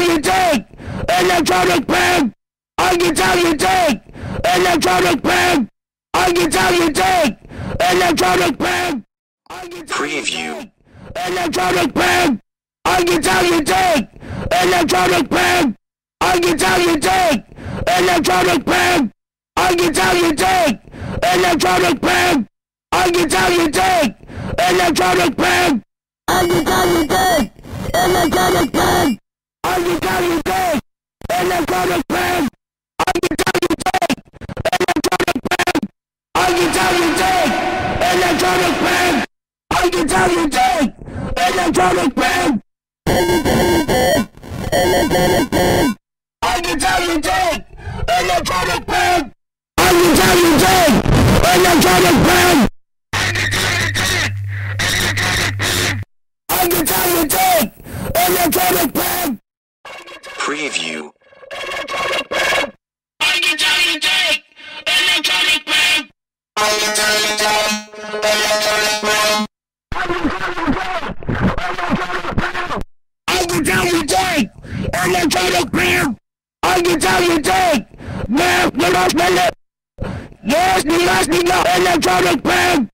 tell you take electronic pig. I can tell you take electronic pig. I can tell you take electronic pig. I can tell you Preview. Electronic pig. I can tell you take electronic pig. I can tell you take electronic pig. I can tell you take electronic pig. I can tell you take electronic pig. I can tell you take electronic pig. WWD electronic pig. Are you WD electronic pig? Are you WD electronic pig? Are you that in the electronic pig? Electronic pig. Are you WD electronic pig? Are you WD electronic pig? Electronic pig! Electronic pig! preview. Electronic beer! I can tell you take! Man, you lost me lip! Yes, you lost me no electronic beer!